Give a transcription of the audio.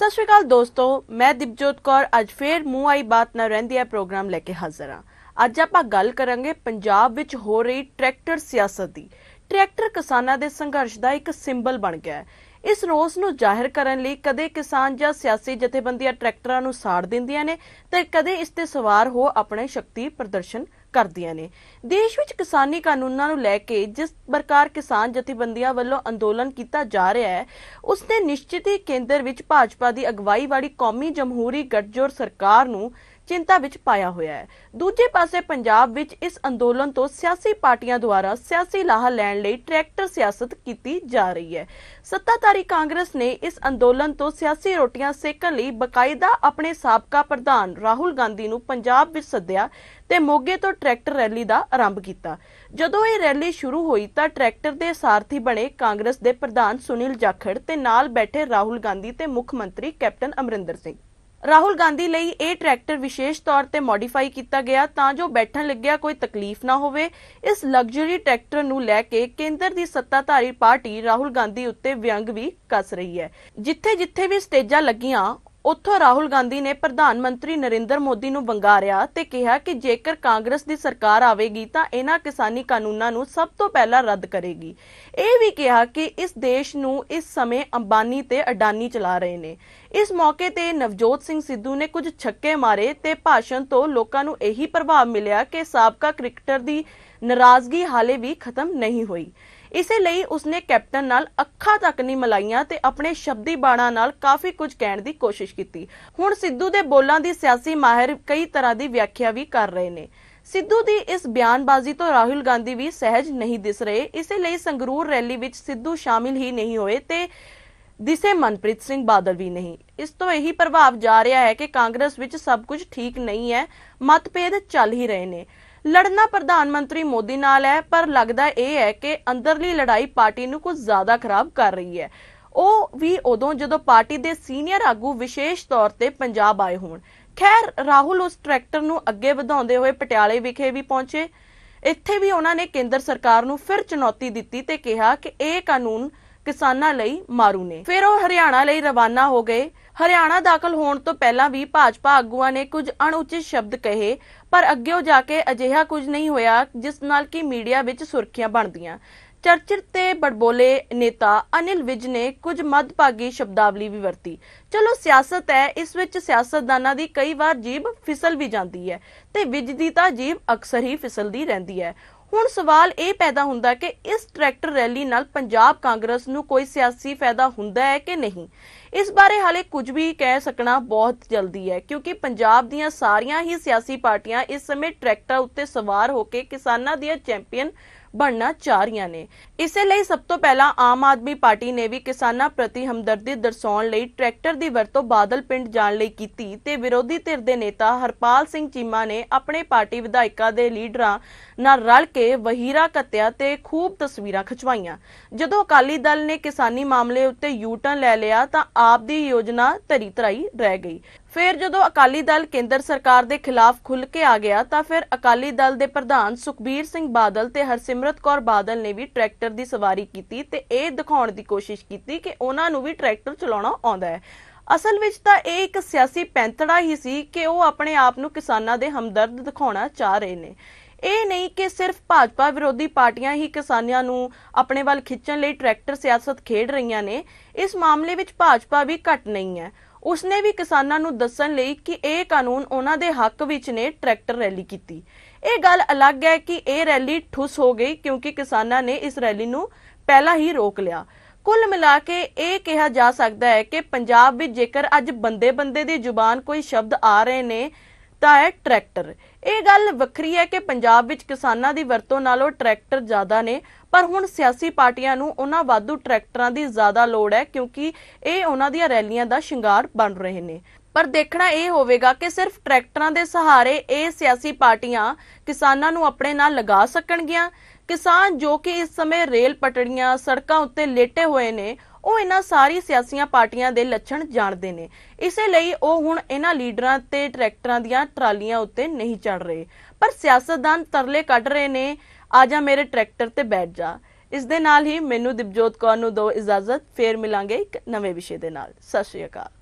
ਸਤਿ ਸ਼੍ਰੀ ਅਕਾਲ ਦੋਸਤੋ, ਮੈਂ ਦਿਪਜੋਤ ਕੌਰ। ਅੱਜ ਫੇਰ ਮੂੰਹ ਆਈ ਬਾਤ ਨਾ ਰਹਿੰਦੀ ਹੈ ਪ੍ਰੋਗਰਾਮ ਲੈ ਕੇ ਹਾਜ਼ਰ ਹਾਂ। ਅੱਜ ਆਪਾਂ ਗੱਲ ਕਰਾਂਗੇ ਪੰਜਾਬ ਵਿੱਚ ਹੋ ਰਹੀ ਟਰੈਕਟਰ ਸਿਆਸਤ ਦੀ। ਟਰੈਕਟਰ ਕਿਸਾਨਾਂ ਦੇ ਸੰਘਰਸ਼ ਦਾ ਇੱਕ ਸਿੰਬਲ ਬਣ ਗਿਆ ਹੈ। ਇਸ ਰੋਸ ਨੂੰ ਜ਼ਾਹਿਰ ਕਰਨ ਲਈ ਕਦੇ ਕਿਸਾਨ ਜਾਂ ਸਿਆਸੀ ਜਥੇਬੰਦੀਆਂ ਟਰੈਕਟਰਾਂ ਨੂੰ ਸਾੜ ਦਿੰਦੀਆਂ ਨੇ ਤੇ ਕਦੇ ਇਸ ਤੇ ਸਵਾਰ ਹੋ ਆਪਣੇ ਸ਼ਕਤੀ ਪ੍ਰਦਰਸ਼ਨ ਕਰਦੀਆਂ ਨੇ। ਦੇਸ਼ ਵਿੱਚ ਕਿਸਾਨੀ ਕਾਨੂੰਨਾਂ ਨੂੰ ਲੈ ਕੇ ਜਿਸ ਪ੍ਰਕਾਰ ਕਿਸਾਨ ਜਥੇਬੰਦੀਆਂ ਵੱਲੋਂ ਅੰਦੋਲਨ ਕੀਤਾ ਜਾ ਰਿਹਾ ਹੈ, ਉਸ ਨੇ ਨਿਸ਼ਚਿਤ ਹੀ ਕੇਂਦਰ ਵਿੱਚ ਭਾਜਪਾ ਦੀ ਅਗਵਾਈ ਵਾਲੀ ਕੌਮੀ ਜਮਹੂਰੀ ਗੱਠਜੋੜ ਸਰਕਾਰ ਨੂੰ ਚਿੰਤਾ ਵਿੱਚ ਪਾਇਆ ਹੋਇਆ ਹੈ। ਦੂਜੇ ਪਾਸੇ ਪੰਜਾਬ ਵਿੱਚ ਇਸ ਅੰਦੋਲਨ ਤੋਂ ਸਿਆਸੀ ਪਾਰਟੀਆਂ ਦੁਆਰਾ ਸਿਆਸੀ ਲਾਹਾ ਲੈਣ ਲਈ ਟਰੈਕਟਰ ਸਿਆਸਤ ਕੀਤੀ ਜਾ ਰਹੀ ਹੈ। ਸੱਤਾਧਾਰੀ ਕਾਂਗਰਸ ਨੇ ਇਸ ਅੰਦੋਲਨ ਤੋਂ ਸਿਆਸੀ ਰੋਟੀਆਂ ਸੇਕਣ ਲਈ ਬਕਾਇਦਾ ਆਪਣੇ ਸਾਬਕਾ ਪ੍ਰਧਾਨ ਰਾਹੁਲ ਗਾਂਧੀ ਨੂੰ ਪੰਜਾਬ ਵਿੱਚ ਸੱਦਿਆ ਤੇ ਮੋਗੇ ਤੋਂ ਟਰੈਕਟਰ ਰੈਲੀ ਦਾ ਆਰੰਭ ਕੀਤਾ। ਜਦੋਂ ਇਹ ਰੈਲੀ ਸ਼ੁਰੂ ਹੋਈ ਤਾਂ ਟਰੈਕਟਰ ਦੇ ਸਾਰਥੀ ਬਣੇ ਕਾਂਗਰਸ ਦੇ ਪ੍ਰਧਾਨ ਸੁਨੀਲ ਜਾਖੜ ਤੇ ਨਾਲ ਬੈਠੇ ਰਾਹੁਲ ਗਾਂਧੀ ਤੇ ਮੁੱਖ ਮੰਤਰੀ ਕੈਪਟਨ ਅਮਰਿੰਦਰ ਸਿੰਘ। ਰਾਹੁਲ ਗਾਂਧੀ ਲਈ ਇਹ ਟਰੈਕਟਰ ਵਿਸ਼ੇਸ਼ ਤੌਰ ਤੇ ਮੋਡੀਫਾਈ ਕੀਤਾ ਗਿਆ ਤਾਂ ਜੋ ਬੈਠਣ ਲੱਗਿਆ ਕੋਈ ਤਕਲੀਫ ਨਾ ਹੋਵੇ। ਇਸ ਲਗਜ਼ਰੀ ਟਰੈਕਟਰ ਨੂੰ ਲੈ ਕੇ ਕੇਂਦਰ ਦੀ ਸੱਤਾਧਾਰੀ ਪਾਰਟੀ ਰਾਹੁਲ ਗਾਂਧੀ ਉੱਤੇ ਵਿਅੰਗ ਵੀ ਕੱਸ ਰਹੀ ਹੈ। ਜਿੱਥੇ ਜਿੱਥੇ ਵੀ ਸਟੇਜਾਂ ਲੱਗੀਆਂ ਉੱਥੋਂ ਰਾਹੁਲ ਗਾਂਧੀ ਨੇ ਪ੍ਰਧਾਨ ਮੰਤਰੀ ਨਰਿੰਦਰ ਮੋਦੀ ਨੂੰ ਵੰਗਾਰਿਆ ਤੇ ਕਿਹਾ ਕਿ ਜੇਕਰ ਕਾਂਗਰਸ ਦੀ ਸਰਕਾਰ ਆਵੇਗੀ ਤਾਂ ਇਹਨਾਂ ਕਿਸਾਨੀ ਕਾਨੂੰਨਾਂ ਨੂੰ ਸਭ ਤੋਂ ਪਹਿਲਾਂ ਰੱਦ ਕਰੇਗੀ। ਇਹ ਵੀ ਕਿਹਾ ਕਿ ਇਸ ਦੇਸ਼ ਨੂੰ ਇਸ ਸਮੇਂ ਅੰਬਾਨੀ ਤੇ ਅਡਾਨੀ ਚਲਾ ਰਹੇ ਨੇ। ਇਸ ਮੌਕੇ ਤੇ ਨਵਜੋਤ ਸਿੰਘ ਸਿੱਧੂ ਨੇ ਕੁਝ ਛੱਕੇ ਮਾਰੇ ਤੇ ਭਾਸ਼ਣ ਤੋਂ ਲੋਕਾਂ ਨੂੰ ਇਹੀ ਪ੍ਰਭਾਵ ਮਿਲਿਆ ਕਿ ਸਾਬਕਾ ਕ੍ਰਿਕਟਰ ਦੀ ਨਾਰਾਜ਼ਗੀ ਹਾਲੇ ਵੀ ਖਤਮ ਨਹੀਂ ਹੋਈ। ਇਸੇ ਲਈ ਉਸਨੇ ਕੈਪਟਨ ਨਾਲ ਅੱਖਾਂ ਤੱਕ ਨਹੀਂ ਮਲਾਈਆਂ ਤੇ ਆਪਣੇ ਸ਼ਬਦੀ ਬਾਣਾ ਨਾਲ ਕਾਫੀ ਕੁਝ ਕਹਿਣ ਦੀ ਕੋਸ਼ਿਸ਼ ਕੀਤੀ। ਹੁਣ ਸਿੱਧੂ ਦੇ ਬੋਲਾਂ ਦੀ ਸਿਆਸੀ ਮਾਹਿਰ ਕਈ ਤਰ੍ਹਾਂ ਦੀ ਵਿਆਖਿਆ ਵੀ ਕਰ ਰਹੇ ਨੇ। ਸਿੱਧੂ ਦੀ ਇਸ ਬਿਆਨਬਾਜ਼ੀ ਤੋਂ ਰਾਹੁਲ ਗਾਂਧੀ ਵੀ ਸਹਿਜ ਨਹੀਂ ਦਿਸ ਰਹੇ। ਇਸੇ ਲਈ ਸੰਗਰੂਰ ਰੈਲੀ ਵਿੱਚ ਸਿੱਧੂ ਸ਼ਾਮਿਲ ਹੀ ਨਹੀਂ ਹੋਏ ਤੇ ਦਿਸੇ ਮਨਪ੍ਰੀਤ ਸਿੰਘ ਬਾਦਲ ਵੀ ਨਹੀਂ। ਇਸ ਤੋਂ ਇਹੀ ਪ੍ਰਭਾਵ ਜਾ ਰਿਹਾ ਹੈ ਕਿ ਕਾਂਗਰਸ ਵਿੱਚ ਸਭ ਕੁਝ ਠੀਕ ਨਹੀਂ ਹੈ। ਮਤਭੇਦ ਚੱਲ ਹੀ ਰਹੇ ਨੇ। ਲੜਨਾ ਪ੍ਰਧਾਨ ਮੰਤਰੀ ਮੋਦੀ ਨਾਲ ਹੈ, ਪਰ ਲੱਗਦਾ ਇਹ ਹੈ ਕਿ ਅੰਦਰਲੀ ਲੜਾਈ ਪਾਰਟੀ ਨੂੰ ਕੁਝ ਜ਼ਿਆਦਾ ਖਰਾਬ ਕਰ ਰਹੀ ਹੈ। ਉਹ ਵੀ ਉਦੋਂ ਜਦੋਂ ਪਾਰਟੀ ਦੇ ਸੀਨੀਅਰ ਆਗੂ ਵਿਸ਼ੇਸ਼ ਤੌਰ ਤੇ ਪੰਜਾਬ ਆਏ ਹੋਣ। ਖੈਰ, ਰਾਹੁਲ ਉਸ ਟਰੈਕਟਰ ਨੂੰ ਅੱਗੇ ਵਧਾਉਂਦੇ ਹੋਏ ਪਟਿਆਲੇ ਵਿਖੇ ਵੀ ਪਹੁੰਚੇ। ਇੱਥੇ ਵੀ ਉਹਨਾਂ ਨੇ ਕੇਂਦਰ ਸਰਕਾਰ ਨੂੰ ਫਿਰ ਚੁਣੌਤੀ ਦਿੱਤੀ ਤੇ ਕਿਹਾ ਕਿ ਇਹ ਕਾਨੂੰਨ ਕਿਸਾਨਾਂ ਲਈ ਮਾਰੂ ਨੇ। ਫਿਰ ਉਹ ਹਰਿਆਣਾ ਲਈ ਰਵਾਨਾ ਹੋ ਗਏ। ਹਰਿਆਣਾ ਦਾਖਲ ਹੋਣ ਤੋਂ ਪਹਿਲਾਂ ਵੀ ਭਾਜਪਾ ਆਗੂਆਂ ਨੇ ਕੁਝ ਅਣਉਚਿਤ ਸ਼ਬਦ ਕਹੇ, ਪਰ ਅੱਗੇੋਂ ਜਾ ਕੇ ਅਜਿਹਾ ਕੁਝ ਨਹੀਂ ਹੋਇਆ, ਜਿਸ ਨਾਲ ਕਿ ਮੀਡੀਆ ਵਿੱਚ ਸੁਰਖੀਆਂ ਬਣਦੀਆਂ। ਚਰਚਿਤ ਤੇ ਬੜਬੋਲੇ ਨੇਤਾ ਅਨਿਲ ਵਿਜ ਨੇ ਕੁਝ ਮੱਧਭਾਗੀ ਸ਼ਬਦਾਵਲੀ ਵੀ ਵਰਤੀ। ਚਲੋ, ਸਿਆਸਤ ਹੈ, ਇਸ ਵਿੱਚ ਸਿਆਸਤਦਾਨਾਂ ਦੀ ਕਈ ਵਾਰ ਜੀਬ ਫਿਸਲ ਵੀ ਜਾਂਦੀ ਹੈ ਤੇ ਵਿਜ ਦੀ ਤਾਂ ਜੀਬ ਅਕਸਰ ਹੀ ਫਿਸਲਦੀ ਰਹਿੰਦੀ ਹੈ। ਹੁਣ ਸਵਾਲ ਇਹ ਪੈਦਾ ਹੁੰਦਾ ਕਿ ਇਸ ਟਰੈਕਟਰ ਰੈਲੀ ਨਾਲ ਪੰਜਾਬ ਕਾਂਗਰਸ ਨੂੰ ਕੋਈ ਸਿਆਸੀ ਫਾਇਦਾ ਹੁੰਦਾ ਹੈ ਕਿ ਨਹੀਂ? ਇਸ ਬਾਰੇ ਹਾਲੇ ਕੁਝ ਵੀ ਕਹਿ ਸਕਣਾ ਬਹੁਤ ਜਲਦੀ ਹੈ, ਕਿਉਂਕਿ ਪੰਜਾਬ ਦੀਆਂ ਸਾਰੀਆਂ ਹੀ ਸਿਆਸੀ ਪਾਰਟੀਆਂ ਇਸ ਸਮੇਂ ਟਰੈਕਟਰ ਉੱਤੇ ਸਵਾਰ ਹੋ ਕੇ ਕਿਸਾਨਾਂ ਦੀਆਂ ਚੈਂਪੀਅਨ ਬਣਨਾ ਚਾਹ ਰਹੀਆਂ ਨੇ। ਇਸੇ ਲਈ ਸਭ ਤੋਂ ਪਹਿਲਾਂ ਆਮ ਆਦਮੀ ਪਾਰਟੀ ਨੇ ਵੀ ਕਿਸਾਨਾਂ ਪ੍ਰਤੀ ਹਮਦਰਦੀ ਦਰਸਾਉਣ ਲਈ ਟਰੈਕਟਰ ਦੀ ਵਰਤੋਂ ਬਾਦਲ ਪਿੰਡ ਜਾਣ ਲਈ ਕੀਤੀ ਤੇ ਵਿਰੋਧੀ ਧਿਰ ਦੇ ਨੇਤਾ ਹਰਪਾਲ ਸਿੰਘ ਚੀਮਾ ਨੇ ਆਪਣੇ ਪਾਰਟੀ ਵਿਧਾਇਕਾਂ ਦੇ ਲੀਡਰਾਂ ਨਾਲ ਰਲ ਕੇ ਵਹੀਰਾ ਕੱਤਿਆ ਤੇ ਖੂਬ ਤਸਵੀਰਾਂ ਖਿਚਵਾਈਆਂ। ਜਦੋਂ ਅਕਾਲੀ ਦਲ ਨੇ ਕਿਸਾਨੀ ਮਾਮਲੇ ਉੱਤੇ ਯੂ ਟਰਨ ਲੈ ਲਿਆ ਤਾਂ ਆਪ ਦੀ ਯੋਜਨਾ ਧਰੀ ਤਰਾਈ ਰਹਿ ਗਈ। ਫਿਰ ਜਦੋਂ ਅਕਾਲੀ ਦਲ ਕੇਂਦਰ ਸਰਕਾਰ ਦੇ ਖਿਲਾਫ ਖੁੱਲ ਕੇ ਆ ਗਿਆ ਤਾਂ ਫਿਰ ਅਕਾਲੀ ਦਲ ਦੇ ਪ੍ਰਧਾਨ ਸੁਖਬੀਰ ਸਿੰਘ ਬਾਦਲ ਤੇ ਹਰਸਿਮਰਤ ਕੌਰ ਬਾਦਲ ਨੇ ਵੀ ਟਰੈਕਟਰ ਦੀ ਸਵਾਰੀ ਕੀਤੀ ਤੇ ਇਹ ਦਿਖਾਉਣ ਦੀ ਕੋਸ਼ਿਸ਼ ਕੀਤੀ ਕਿ ਉਹਨਾਂ ਨੂੰ ਵੀ ਟਰੈਕਟਰ ਚਲਾਉਣਾ ਆਉਂਦਾ ਹੈ। ਅਸਲ ਵਿੱਚ ਤਾਂ ਇਹ ਇੱਕ ਸਿਆਸੀ ਪੈਂਤੜਾ ਹੀ ਸੀ ਕਿ ਉਹ ਆਪਣੇ ਆਪ ਨੂੰ ਕਿਸਾਨਾਂ ਦੇ ਹਮਦਰਦ ਦਿਖਾਉਣਾ ਚਾਹ ਰਹੇ ਨੇ। ਇਹ ਨਹੀਂ ਕਿ ਸਿਰਫ ਭਾਜਪਾ ਵਿਰੋਧੀ ਪਾਰਟੀਆਂ ਹੀ ਕਿਸਾਨਾਂ ਨੂੰ ਆਪਣੇ ਵੱਲ ਖਿੱਚਣ ਲਈ ਟਰੈਕਟਰ ਸਿਆਸਤ ਖੇਡ ਰਹੀਆਂ ਨੇ। ਇਸ ਮਾਮਲੇ ਵਿੱਚ ਭਾਜਪਾ ਵੀ ਘੱਟ ਨਹੀਂ ਹੈ। ਉਸਨੇ ਵੀ ਕਿਸਾਨਾਂ ਨੂੰ ਦੱਸਣ ਲਈ ਕਿ ਇਹ ਕਾਨੂੰਨ ਉਹਨਾਂ ਦੇ ਹੱਕ ਵਿੱਚ ਨੇ ਟਰੈਕਟਰ ਰੈਲੀ ਕੀਤੀ। ਇਹ ਗੱਲ ਅਲੱਗ ਹੈ ਕਿ ਇਹ ਰੈਲੀ ਠੁੱਸ ਹੋ ਗਈ ਕਿਉਂਕਿ ਕਿਸਾਨਾਂ ਨੇ ਇਸ ਰੈਲੀ ਨੂੰ ਪਹਿਲਾਂ ਹੀ ਰੋਕ ਲਿਆ। ਕੁੱਲ ਮਿਲਾ ਕੇ ਇਹ ਕਿਹਾ ਜਾ ਸਕਦਾ ਹੈ ਕਿ ਪੰਜਾਬ ਵਿੱਚ ਜੇਕਰ ਅੱਜ ਬੰਦੇ-ਬੰਦੇ ਦੀ ਜ਼ੁਬਾਨ ਕੋਈ ਸ਼ਬਦ ਆ ਰਹੇ ਨੇ, ਤਾਂ ਹੈ ਟਰੈਕਟਰ। ਇਹ ਗੱਲ ਵੱਖਰੀ ਹੈ ਕਿ ਪੰਜਾਬ ਵਿੱਚ ਕਿਸਾਨਾਂ ਦੀ ਵਰਤੋਂ ਨਾਲੋਂ ਟਰੈਕਟਰ ਜ਼ਿਆਦਾ ਨੇ, ਪਰ ਹੁਣ ਸਿਆਸੀ ਪਾਰਟੀਆਂ ਨੂੰ ਉਹਨਾਂ ਵਾਧੂ ਟਰੈਕਟਰਾਂ ਦੀ ਜ਼ਿਆਦਾ ਲੋੜ ਹੈ ਕਿਉਂਕਿ ਇਹ ਉਹਨਾਂ ਦੀਆਂ ਰੈਲੀਆਂ ਦਾ ਸ਼ਿੰਗਾਰ ਬਣ ਰਹੇ ਨੇ। ਪਰ ਦੇਖਣਾ ਇਹ ਹੋਵੇਗਾ ਕਿ ਸਿਰਫ ਟਰੈਕਟਰਾਂ ਦੇ ਸਹਾਰੇ ਇਹ ਸਿਆਸੀ ਪਾਰਟੀਆਂ ਕਿਸਾਨਾਂ ਨੂੰ ਆਪਣੇ ਨਾਲ ਲਗਾ ਸਕਣਗੀਆਂ। ਕਿਸਾਨ ਜੋ ਕਿ ਇਸ ਸਮੇਂ ਰੇਲ ਪਟੜੀਆਂ, ਸੜਕਾਂ ਉੱਤੇ ਲੇਟੇ ਹੋਏ ਨੇ ਉਹ ਇਹਨਾਂ ਸਾਰੀ ਸਿਆਸੀਆਂ ਪਾਰਟੀਆਂ ਦੇ ਲੱਛਣ ਜਾਣਦੇ ਨੇ। ਇਸੇ ਲਈ ਉਹ ਹੁਣ ਇਹਨਾਂ ਲੀਡਰਾਂ ਤੇ ਟਰੈਕਟਰਾਂ ਦੀਆਂ ਟਰਾਲੀਆਂ ਉੱਤੇ ਨਹੀਂ ਚੜ ਰਹੇ। ਪਰ ਸਿਆਸਤਦਾਨ ਤਰਲੇ ਕੱਢ ਰਹੇ ਨੇ, ਆ ਜਾ ਮੇਰੇ ਟਰੈਕਟਰ ਤੇ ਬੈਠ ਜਾ। ਇਸ ਦੇ ਨਾਲ ਹੀ ਮੈਨੂੰ ਦਿਵਜੋਤ ਕੌਰ ਨੂੰ ਦੋ ਇਜਾਜ਼ਤ, ਫੇਰ ਮਿਲਾਂਗੇ ਇੱਕ ਨਵੇਂ ਵਿਸ਼ੇ ਦੇ ਨਾਲ। ਸਤਿ ਸ਼੍ਰੀ ਅਕਾਲ।